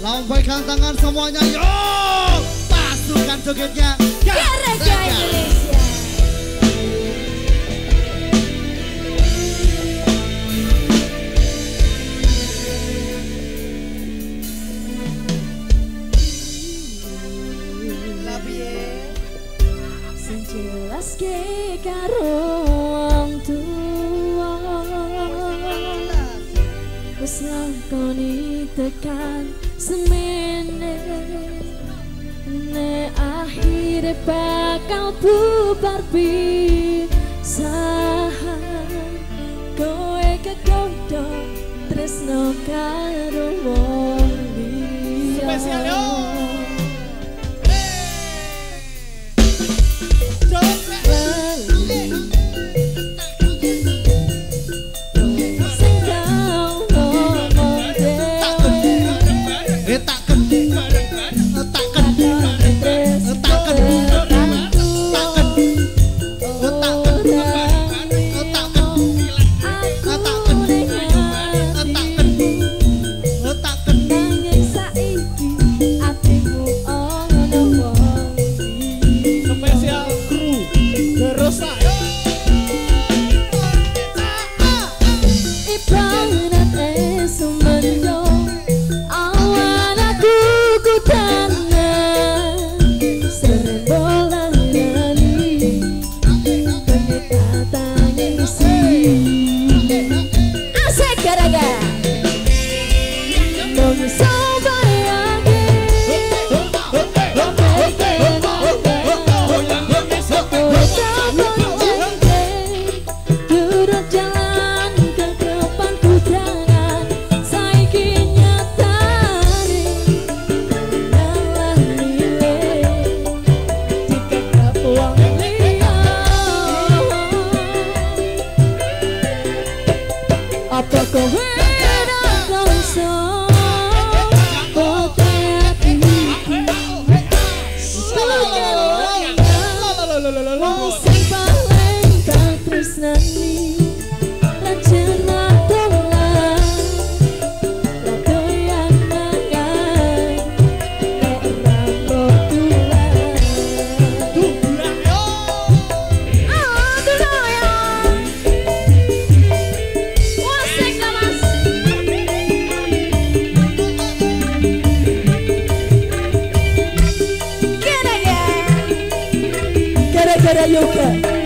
Lambaikan tangan semuanya. Yo! Pasukan jogetnya. Ya, ya, Gara Indonesia. Jelas ke karong tua. Wes langkoni tekan semene ne akhire bakal bubar pisahan. Koe kegodhong tresno karo wong liya. Spesial toko wedang bangsa Wong sing paling tak querer eu quero.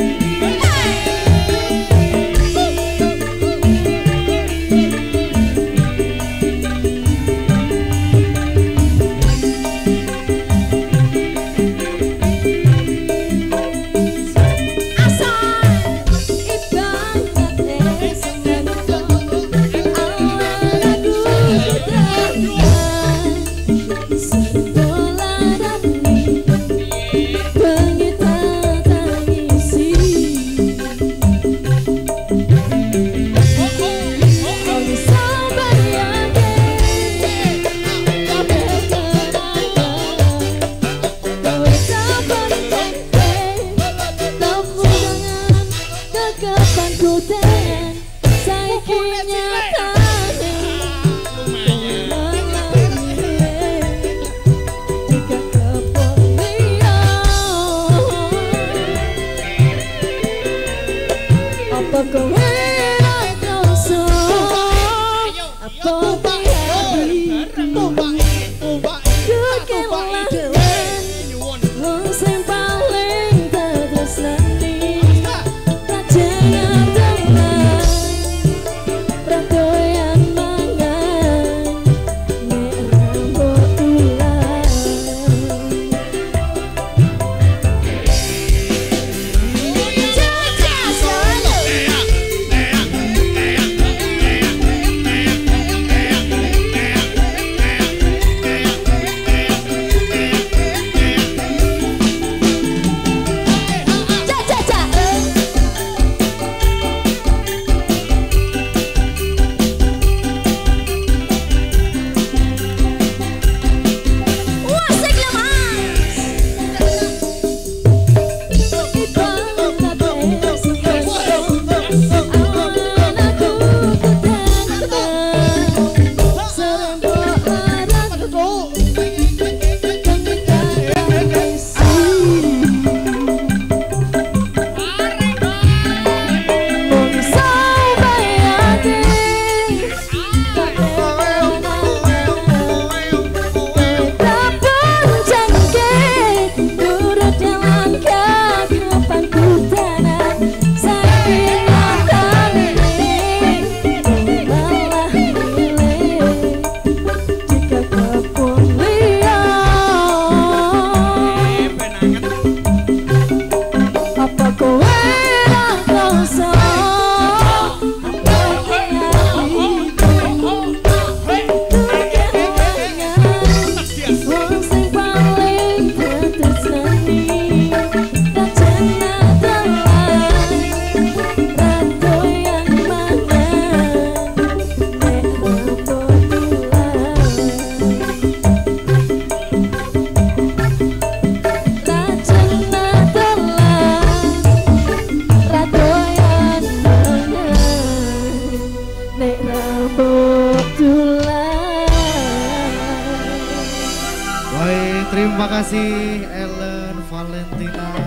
todo. Terima kasih Ellen Valentina.